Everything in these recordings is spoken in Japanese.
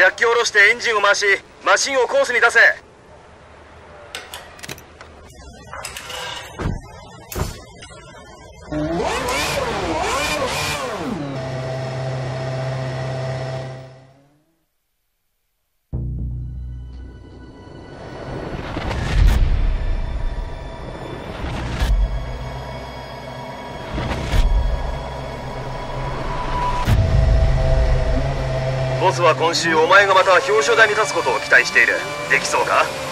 ジャッキ下ろしてエンジンを回しマシンをコースに出せ。ボスは今週お前がまた表彰台に立つことを期待している。できそうか？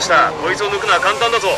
した。こいつを抜くのは簡単だぞ。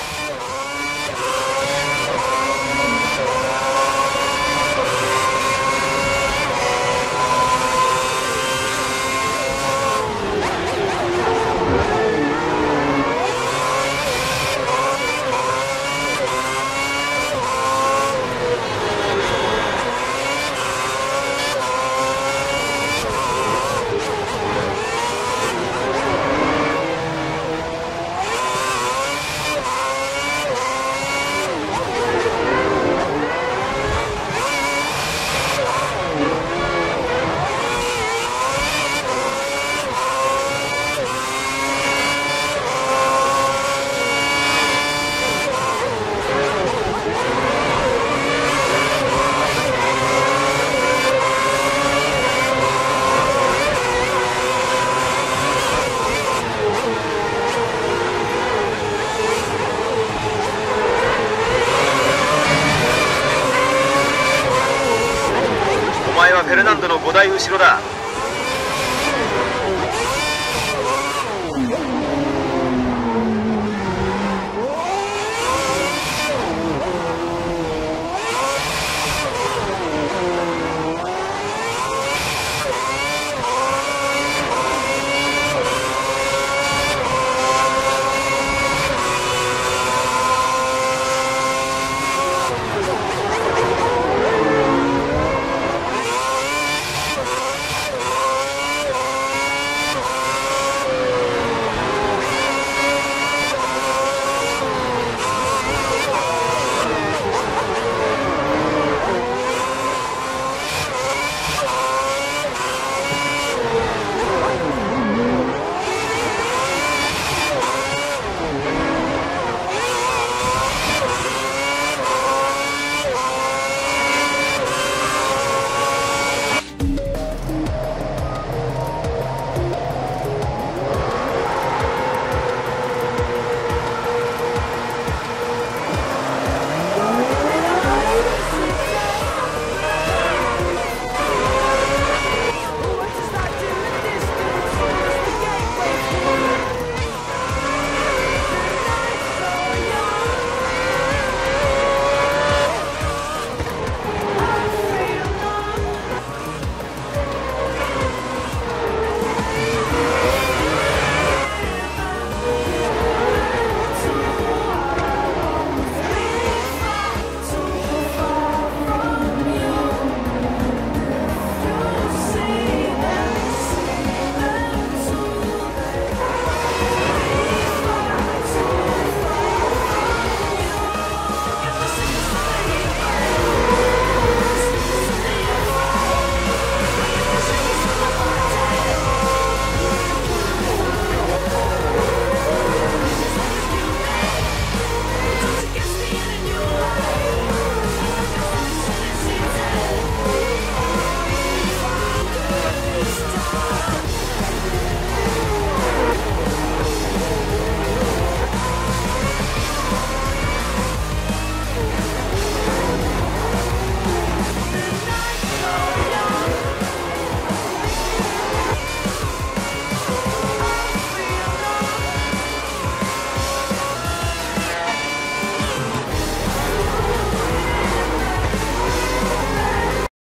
フェルナンドの5台後ろだ。